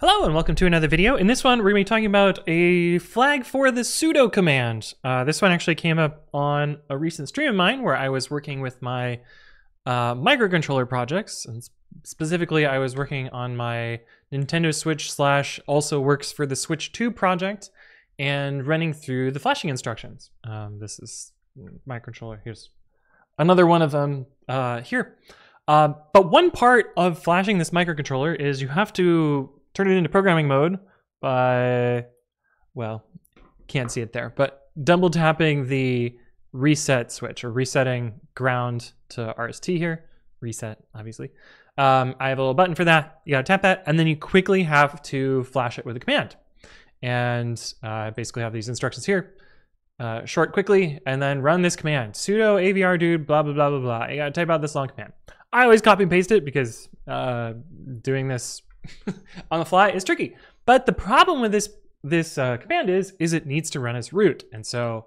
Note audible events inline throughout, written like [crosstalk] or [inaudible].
Hello and welcome to another video. In this one, we're going to be talking about a flag for the sudo command. Uh, this one actually came up on a recent stream of mine where I was working with my uh, microcontroller projects. And specifically, I was working on my Nintendo Switch slash also works for the Switch 2 project and running through the flashing instructions. Um, this is microcontroller. Here's another one of them uh, here. Uh, but one part of flashing this microcontroller is you have to turn it into programming mode by, well, can't see it there, but double tapping the reset switch or resetting ground to RST here. Reset, obviously. Um, I have a little button for that. You gotta tap that, and then you quickly have to flash it with a command. And uh, I basically have these instructions here. Uh, short quickly, and then run this command. sudo avrdude, blah, blah, blah, blah, blah. You gotta type out this long command. I always copy and paste it because uh, doing this [laughs] on the fly is tricky. But the problem with this this uh, command is is it needs to run as root, and so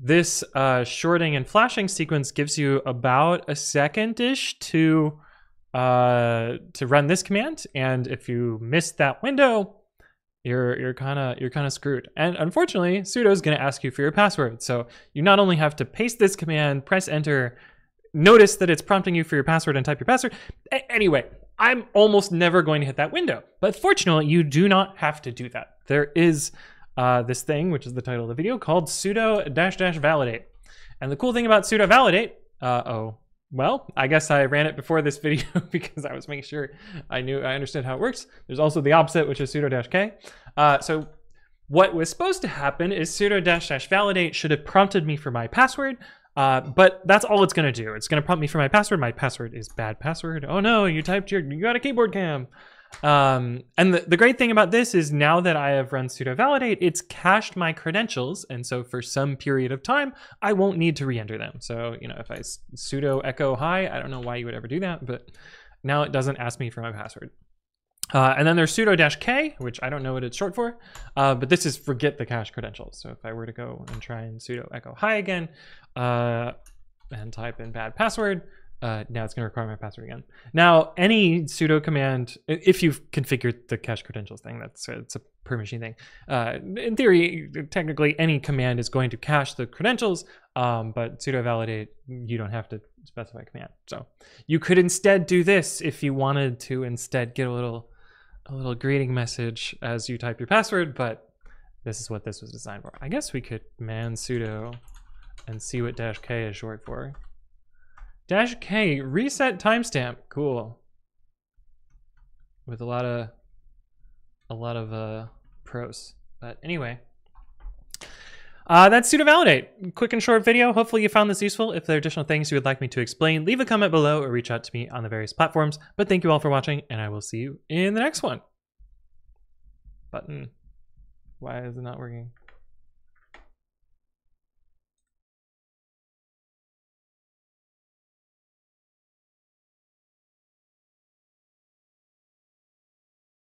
this uh, shorting and flashing sequence gives you about a second ish to uh, to run this command. And if you miss that window, you're you're kind of you're kind of screwed. And unfortunately, sudo is going to ask you for your password. So you not only have to paste this command, press enter, notice that it's prompting you for your password, and type your password. A- anyway, I'm almost never going to hit that window. But fortunately, you do not have to do that. There is uh, this thing, which is the title of the video, called sudo dash dash validate. And the cool thing about sudo validate, uh oh, well, I guess I ran it before this [laughs] video [laughs] because I was making sure I knew I understood how it works. There's also the opposite, which is sudo dash k. Uh, so what was supposed to happen is sudo dash dash validate should have prompted me for my password, uh, but that's all it's gonna do. It's gonna prompt me for my password. My password is bad password. Oh no, you typed your, you got a keyboard cam. Um, and the, the great thing about this is now that I have run sudo validate, it's cached my credentials. And so for some period of time, I won't need to re-enter them. So, you know, if I sudo echo hi, I don't know why you would ever do that, but now it doesn't ask me for my password. Uh, and then there's sudo k, which I don't know what it's short for, uh, but this is forget the cache credentials. So if I were to go and try and sudo echo hi again uh, and type in bad password, uh, now it's going to require my password again. Now, any sudo command, if you've configured the cache credentials thing, that's it's a per machine thing. Uh, in theory, technically, any command is going to cache the credentials, um, but sudo validate, you don't have to specify command. So you could instead do this if you wanted to instead get a little a little greeting message as you type your password, but this is what this was designed for. I guess we could man sudo and see what dash k is short for. Dash K, reset timestamp. Cool. With a lot of a lot of uh prose. But anyway. Uh, that's sudo validate. Quick and short video. Hopefully you found this useful. If there are additional things you would like me to explain, leave a comment below or reach out to me on the various platforms. But thank you all for watching, and I will see you in the next one. Button. Why is it not working?